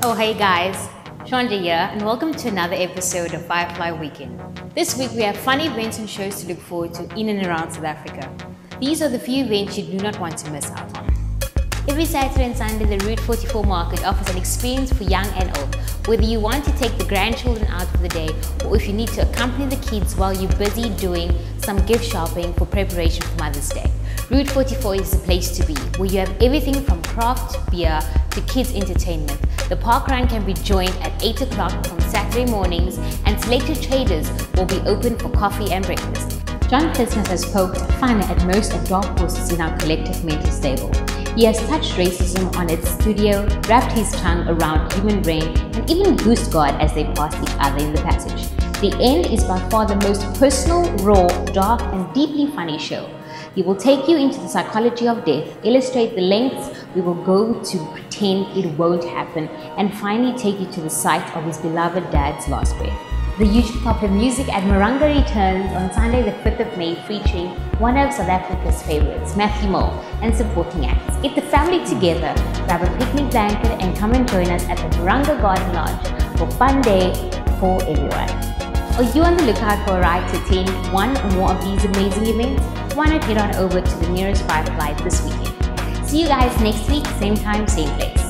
Oh, hey guys, Shonja here, and welcome to another episode of Firefly Weekend. This week we have fun events and shows to look forward to in and around South Africa. These are the few events you do not want to miss out on. Every Saturday and Sunday, the Route 44 Market offers an experience for young and old. Whether you want to take the grandchildren out for the day, or if you need to accompany the kids while you're busy doing some gift shopping for preparation for Mother's Day. Route 44 is the place to be, where you have everything from craft beer to kids entertainment. The park run can be joined at 8 o'clock on Saturday mornings and selected traders will be open for coffee and breakfast. John Vlismas has poked fun at most of dark horses in our collective mental stable. He has touched racism on its studio, wrapped his tongue around human brain, and even goosed God as they passed each other in the passage. The End is by far the most personal, raw, dark, and deeply funny show. He will take you into the psychology of death, illustrate the lengths we will go to pretend it won't happen, and finally take you to the site of his beloved dad's last breath. The hugely popular music at Maranga returns on Sunday the 5th of May featuring one of South Africa's favorites, Matthew Mole, and supporting acts. Get the family together, grab a picnic blanket and come and join us at the Maranga Garden Lodge for fun day for everyone. Are you on the lookout for a ride to attend one or more of these amazing events? Why not head on over to the nearest Firefly this weekend? See you guys next week, same time, same place.